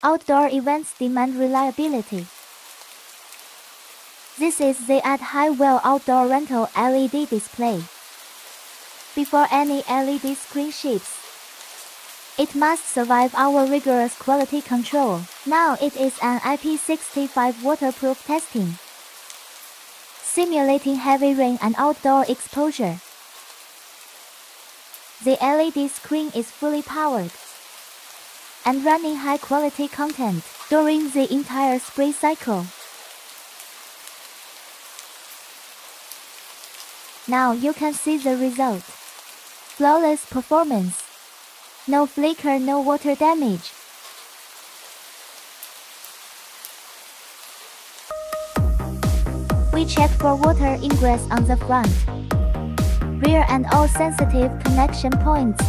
Outdoor events demand reliability. This is the Adhaiwell outdoor rental LED display. Before any LED screen ships, it must survive our rigorous quality control. Now it is an IP65 waterproof testing, simulating heavy rain and outdoor exposure. The LED screen is fully powered and running high quality content during the entire spray cycle. Now you can see the result. Flawless performance. No flicker, no water damage. We check for water ingress on the front, rear and all sensitive connection points.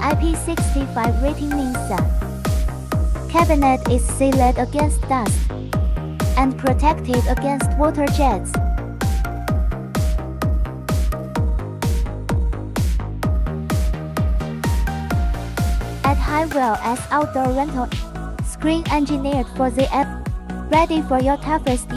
IP65 rating means that cabinet is sealed against dust and protected against water jets. Adhaiwell as outdoor rental, screen engineered for the app, ready for your toughest